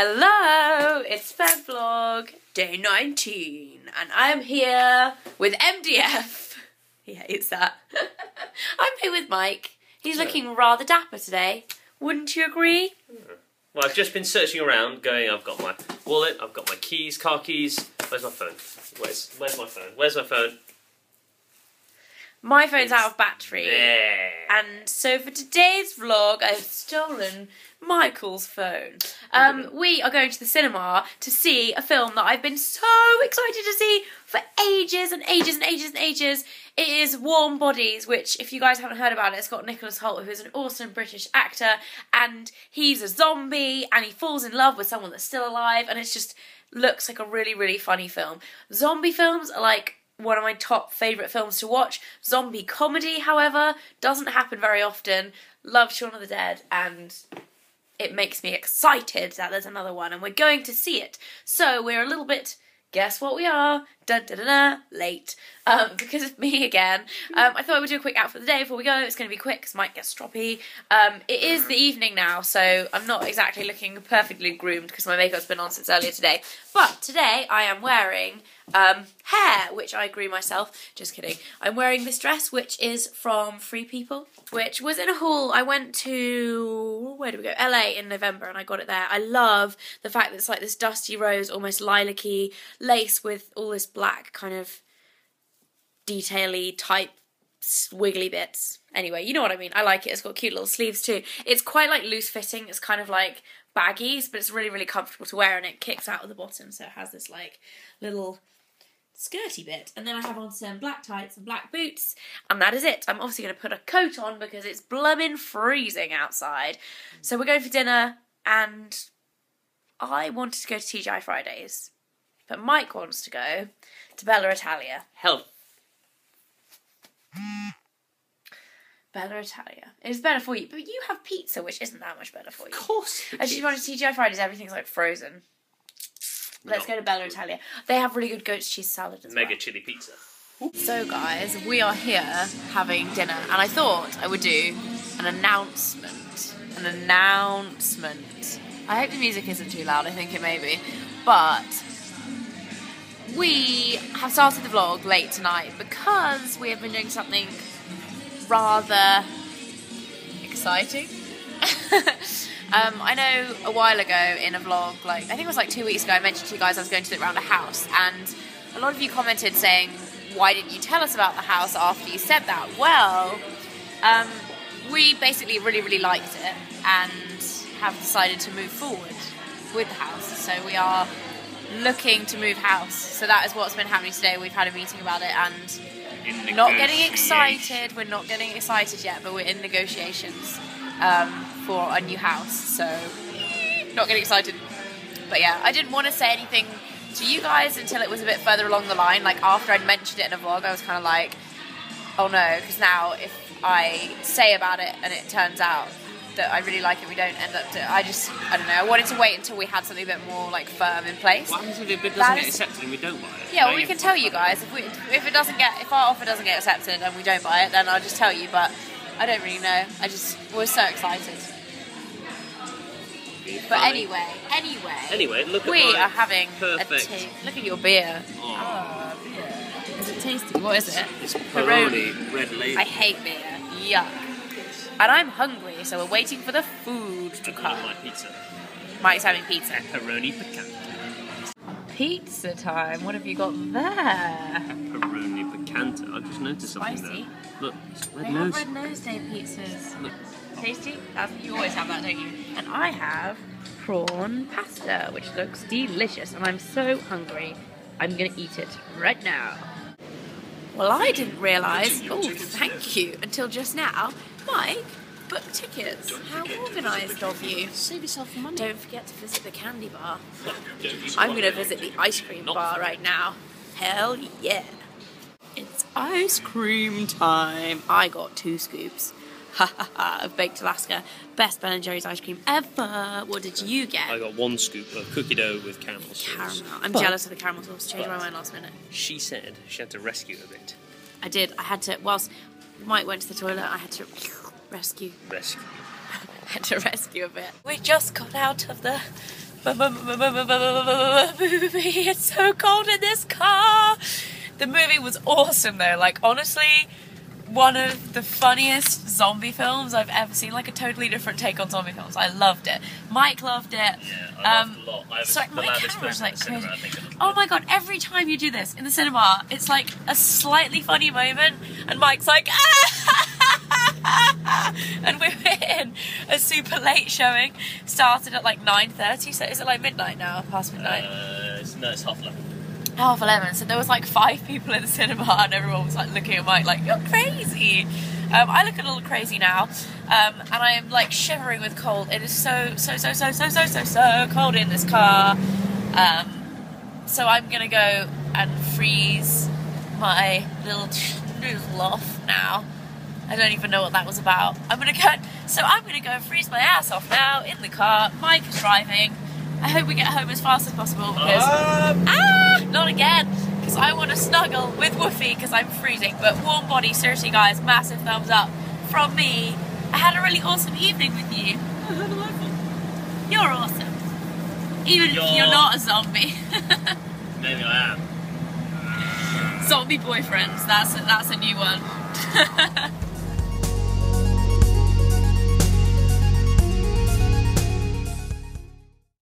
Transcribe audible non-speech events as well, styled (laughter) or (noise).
Hello, it's Feb Vlog, day 19, and I'm here with MDF. (laughs) He hates that. (laughs) I'm here with Mike. He's looking rather dapper today. Wouldn't you agree? Well, I've just been searching around, going. I've got my wallet. I've got my keys, car keys. Where's my phone? Where's Where's my phone? Where's my phone? My phone's out of battery. Yeah. And so for today's vlog, I've stolen Michael's phone. Um, we are going to the cinema to see a film that I've been so excited to see for ages and ages and ages and ages. It is Warm Bodies, which, if you guys haven't heard about it, it's got Nicholas Hoult, who is an awesome British actor, and he's a zombie, and he falls in love with someone that's still alive, and it just looks like a really, really funny film. Zombie films are like one of my top favourite films to watch. Zombie comedy, however, doesn't happen very often. Love Shaun of the Dead, and it makes me excited that there's another one, and we're going to see it. So we're a little bit. Guess what we are? Dun dun dun, dun late. Um, (laughs) because of me again. Um, I thought I would do a quick outfit for the day before we go. It's going to be quick because Mike gets stroppy. Um, it is the evening now, so I'm not exactly looking perfectly groomed because my makeup's been on since earlier today. But today I am wearing um, hair, which I grew myself. Just kidding. I'm wearing this dress, which is from Free People, which was in a haul. I went to where do we go? LA in November, and I got it there. I love the fact that it's like this dusty rose, almost lilac-y lace with all this black kind of detaily type wiggly bits. Anyway, you know what I mean. I like it. It's got cute little sleeves too. It's quite like loose fitting. It's kind of like baggies, but it's really really comfortable to wear, and it kicks out at the bottom, so it has this like little skirty bit. And then I have on some black tights and black boots, and that is it. I'm obviously going to put a coat on because it's bloomin' freezing outside. So we're going for dinner, and I wanted to go to TGI Fridays, but Mike wants to go to Bella Italia. Health. Bella Italia. It's better for you, but you have pizza, which isn't that much better for you. Of course. And she's wanted TGI Fridays, everything's like frozen. Let's go to Bella Italia. They have really good goat's cheese salad as Mega chili pizza. So, guys, we are here having dinner, and I thought I would do an announcement. An announcement. I hope the music isn't too loud, I think it may be. But we have started the vlog late tonight because we have been doing something rather exciting. (laughs) um, I know a while ago in a vlog, like I think it was like two weeks ago, I mentioned to you guys I was going to look around a house, and a lot of you commented saying, "Why didn't you tell us about the house after you said that?" Well, um, we basically really, really liked it and have decided to move forward with the house. So we are looking to move house. So that is what's been happening today. We've had a meeting about it and not getting excited. We're not getting excited yet, but we're in negotiations um, for a new house. So not getting excited. But yeah, I didn't want to say anything to you guys until it was a bit further along the line. Like after I'd mentioned it in a vlog, I was kind of like, oh no, because now if I say about it and it turns out that I really like it, we don't end up. To, I just, I don't know. I wanted to wait until we had something a bit more like firm in place. What happens if it doesn't That get is- accepted and we don't buy it? Yeah, well, we can tell you guys if we if it doesn't get if our offer doesn't get accepted and we don't buy it, then I'll just tell you. But I don't really know. I just we're so excited. But anyway, anyway, Anyway, look at we my are having perfect. a taste. Look at your beer. Oh, beer! Is it tasty? What is it? it's Peroni. Peroni red label. I hate beer. Yuck. And I'm hungry, so we're waiting for the food to I come. my pizza. Mike's having pizza. Pepperoni picante. Pizza time. What have you got there? Pepperoni picante. I've just noticed something Spicy. there. Look, red They nose. have red nose day pizzas. Look. Tasty? That's, you always have that, don't you? And I have prawn pasta, which looks delicious, and I'm so hungry. I'm gonna eat it right now. Well, I didn't realise. Oh, thank you. Until just now, Mike. Book tickets. How organised of you. Save yourself money. Don't forget to visit the candy bar. I'm gonna visit the ice cream bar right now. Hell yeah. It's ice cream time. I got two scoops. Ha ha ha of baked Alaska. Best Ben and Jerry's ice cream ever. What did you get? I got one scoop of cookie dough with caramel sauce. Caramel. I'm But jealous of the caramel sauce. Changed my mind last minute. She said she had to rescue a bit. I did. I had to. Whilst Mike went to the toilet, I had to rescue. Rescue. had to rescue a bit. We just got out of the movie. It's so cold in this car. The movie was awesome though. Like honestly, one of the funniest zombie films I've ever seen. Like a totally different take on zombie films. I loved it. Mike loved it. Yeah, I Um, laughed a lot. I was so the my loudest camera's like cinema, crazy. Think, Oh my god, every time you do this in the cinema, it's like a slightly funny moment, and Mike's like, (laughs) and we're in a super late showing, started at like 9.30, so is it like midnight now, past midnight? Uh, it's, no, it's half eleven. half 11, so there was like five people in the cinema, and everyone was like looking at Mike like, you're crazy. Um, I look a little crazy now, um, and I am like shivering with cold. It is so, so, so, so, so, so, so, so cold in this car. Um, so I'm gonna go and freeze my little noodle off now. I don't even know what that was about. I'm gonna go. So I'm gonna go and freeze my ass off now in the car. Mike is driving. I hope we get home as fast as possible because Um, ah, not again. Because I want to snuggle with Woofy because I'm freezing. But warm body, seriously, guys, massive thumbs up from me. I had a really awesome evening with you. You're awesome. Even if You're- you're not a zombie. (laughs) maybe I am. zombie boyfriends. That's a, that's a new one. (laughs)